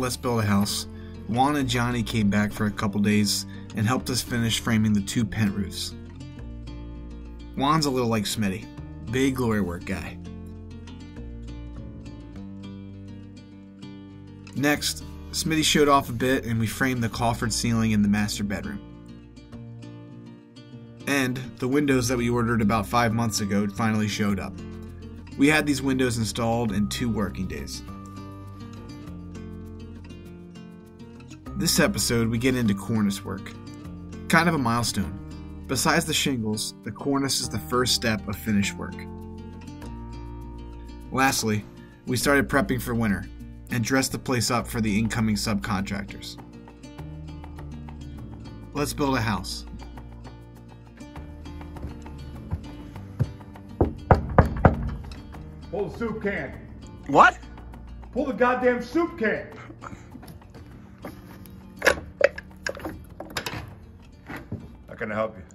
Let's Build a House, Juan and Johnny came back for a couple days and helped us finish framing the two pent roofs. Juan's a little like Smitty, big glory work guy. Next, Smitty showed off a bit and we framed the coffered ceiling in the master bedroom. And the windows that we ordered about five months ago finally showed up. We had these windows installed in two working days. This episode, we get into cornice work. Kind of a milestone. Besides the shingles, the cornice is the first step of finished work. Lastly, we started prepping for winter and dressed the place up for the incoming subcontractors. Let's build a house. Pull the soup can. What? Pull the goddamn soup can. Can I help you?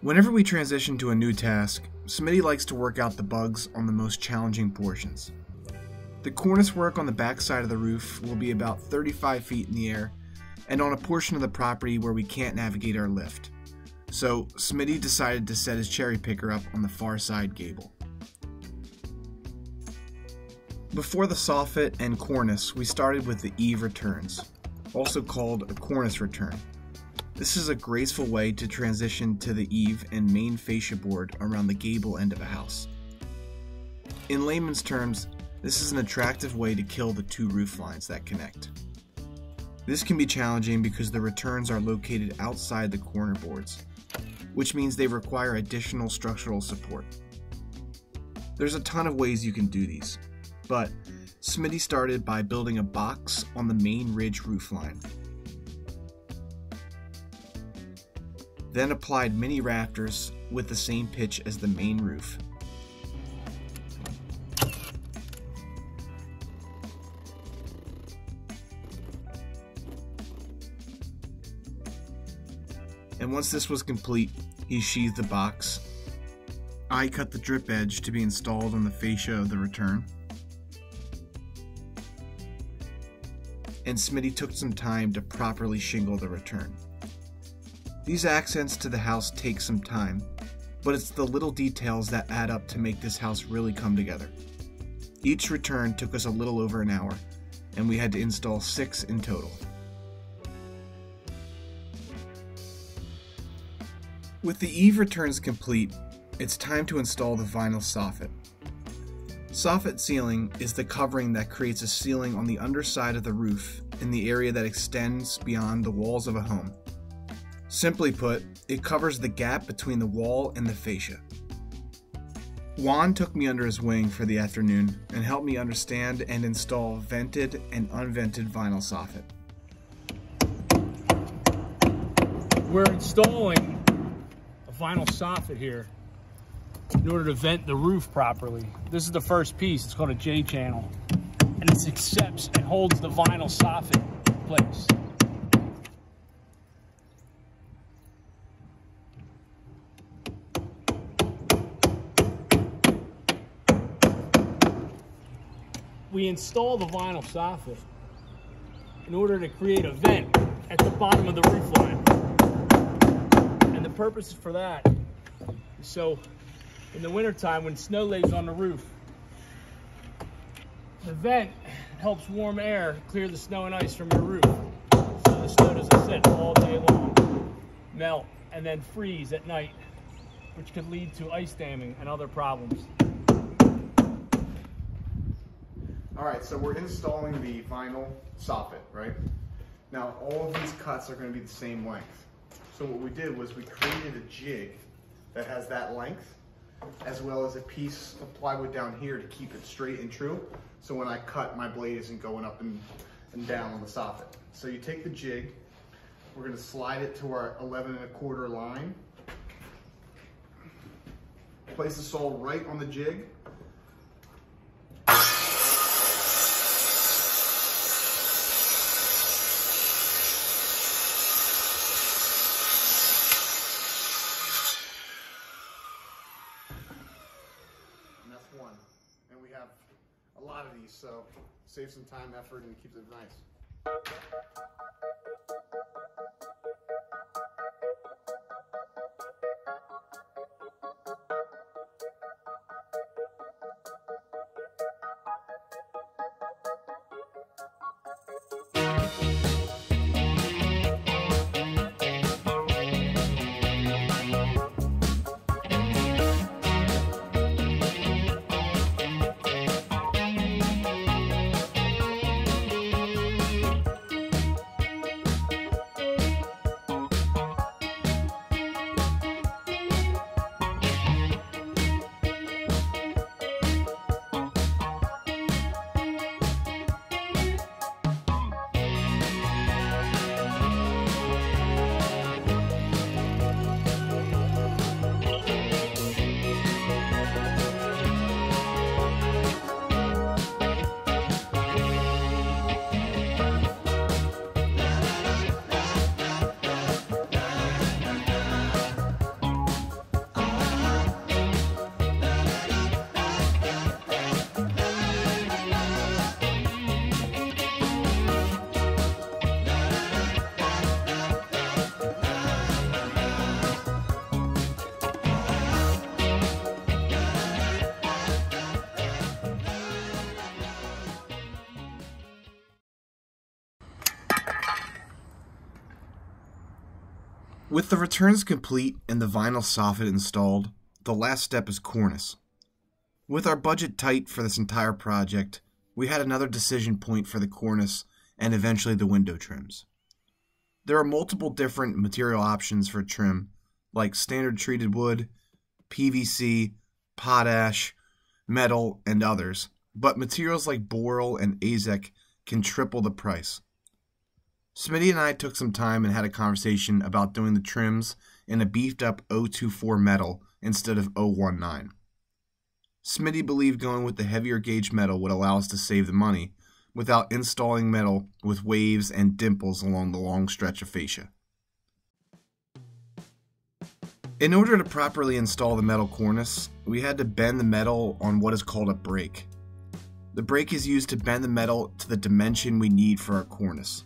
Whenever we transition to a new task, Smitty likes to work out the bugs on the most challenging portions. The cornice work on the back side of the roof will be about 35 feet in the air and on a portion of the property where we can't navigate our lift. So, Smitty decided to set his cherry picker up on the far side gable. Before the soffit and cornice, we started with the eave returns, also called a cornice return. This is a graceful way to transition to the eave and main fascia board around the gable end of a house. In layman's terms, this is an attractive way to kill the two roof lines that connect. This can be challenging because the returns are located outside the corner boards, which means they require additional structural support. There's a ton of ways you can do these, but Smitty started by building a box on the main ridge roof then applied mini rafters with the same pitch as the main roof. And once this was complete, he sheathed the box. I cut the drip edge to be installed on the fascia of the return. And Smitty took some time to properly shingle the return. These accents to the house take some time, but it's the little details that add up to make this house really come together. Each return took us a little over an hour, and we had to install six in total. With the eave returns complete, it's time to install the vinyl soffit. Soffit ceiling is the covering that creates a ceiling on the underside of the roof in the area that extends beyond the walls of a home. Simply put, it covers the gap between the wall and the fascia. Juan took me under his wing for the afternoon and helped me understand and install vented and unvented vinyl soffit. We're installing a vinyl soffit here in order to vent the roof properly. This is the first piece, it's called a J channel. And it accepts and holds the vinyl soffit in place. We install the vinyl soffit in order to create a vent at the bottom of the roof line. And the purpose for that is so in the wintertime when snow lays on the roof, the vent helps warm air clear the snow and ice from your roof so the snow doesn't sit all day long, melt, and then freeze at night, which could lead to ice damming and other problems. All right, so we're installing the vinyl soffit, right? Now, all of these cuts are gonna be the same length. So what we did was we created a jig that has that length, as well as a piece of plywood down here to keep it straight and true. So when I cut, my blade isn't going up and, and down on the soffit. So you take the jig, we're gonna slide it to our 11 and a quarter line. Place the saw right on the jig. And that's one. And we have a lot of these, so save some time, effort, and keeps it nice. With the returns complete and the vinyl soffit installed, the last step is cornice. With our budget tight for this entire project, we had another decision point for the cornice and eventually the window trims. There are multiple different material options for trim, like standard treated wood, PVC, potash, metal, and others, but materials like Boral and Azek can triple the price. Smitty and I took some time and had a conversation about doing the trims in a beefed up 024 metal instead of 019. Smitty believed going with the heavier gauge metal would allow us to save the money without installing metal with waves and dimples along the long stretch of fascia. In order to properly install the metal cornice, we had to bend the metal on what is called a brake. The brake is used to bend the metal to the dimension we need for our cornice.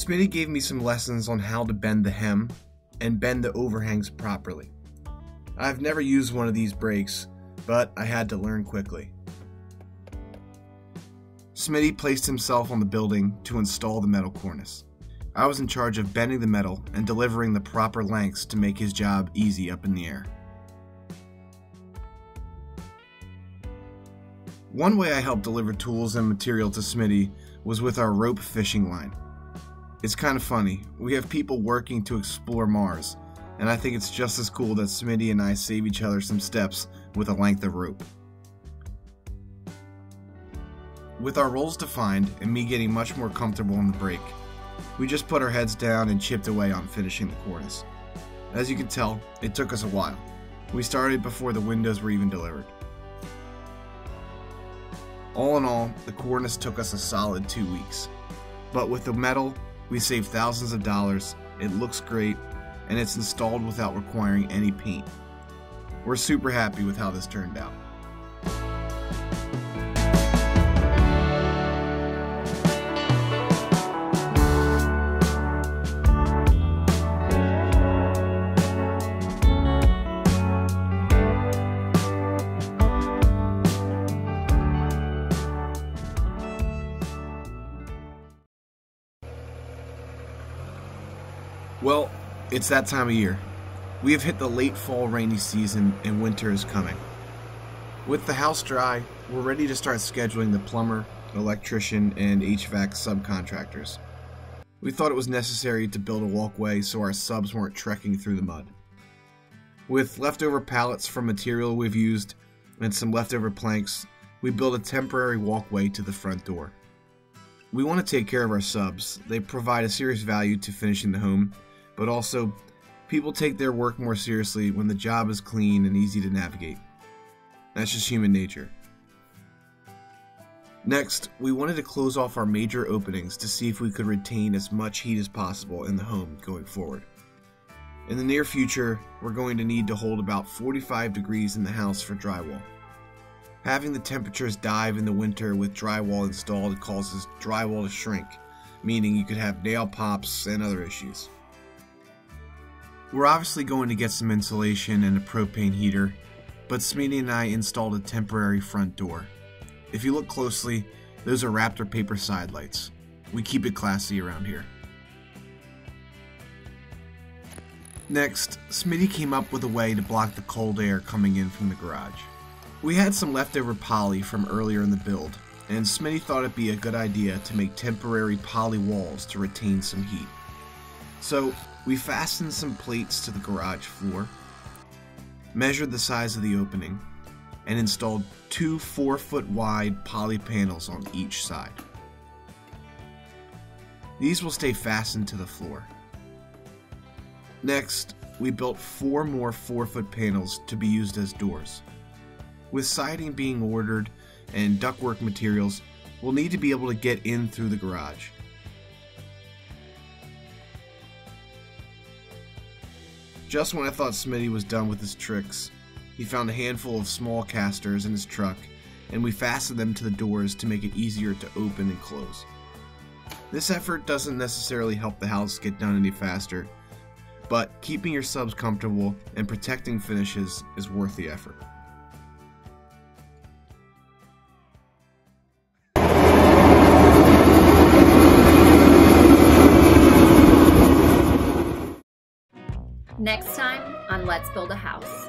Smitty gave me some lessons on how to bend the hem and bend the overhangs properly. I've never used one of these brakes, but I had to learn quickly. Smitty placed himself on the building to install the metal cornice. I was in charge of bending the metal and delivering the proper lengths to make his job easy up in the air. One way I helped deliver tools and material to Smitty was with our rope fishing line. It's kind of funny. We have people working to explore Mars, and I think it's just as cool that Smitty and I save each other some steps with a length of rope. With our roles defined and me getting much more comfortable on the brake, we just put our heads down and chipped away on finishing the cornice. As you can tell, it took us a while. We started before the windows were even delivered. All in all, the cornice took us a solid two weeks. But with the metal, we save thousands of dollars, it looks great, and it's installed without requiring any paint. We're super happy with how this turned out. Well, it's that time of year. We have hit the late fall rainy season and winter is coming. With the house dry, we're ready to start scheduling the plumber, electrician, and HVAC subcontractors. We thought it was necessary to build a walkway so our subs weren't trekking through the mud. With leftover pallets from material we've used and some leftover planks, we built a temporary walkway to the front door. We want to take care of our subs. They provide a serious value to finishing the home, but also, people take their work more seriously when the job is clean and easy to navigate. That's just human nature. Next, we wanted to close off our major openings to see if we could retain as much heat as possible in the home going forward. In the near future, we're going to need to hold about 45 degrees in the house for drywall. Having the temperatures dive in the winter with drywall installed causes drywall to shrink, meaning you could have nail pops and other issues. We're obviously going to get some insulation and a propane heater, but Smitty and I installed a temporary front door. If you look closely, those are Raptor paper side lights. We keep it classy around here. Next, Smitty came up with a way to block the cold air coming in from the garage. We had some leftover poly from earlier in the build, and Smitty thought it'd be a good idea to make temporary poly walls to retain some heat. So, we fastened some plates to the garage floor, measured the size of the opening, and installed two 4 foot wide poly panels on each side. These will stay fastened to the floor. Next, we built four more 4 foot panels to be used as doors. With siding being ordered and ductwork materials, we'll need to be able to get in through the garage. Just when I thought Smitty was done with his tricks, he found a handful of small casters in his truck, and we fastened them to the doors to make it easier to open and close. This effort doesn't necessarily help the house get done any faster, but keeping your subs comfortable and protecting finishes is worth the effort. Next time on Let's Build a House.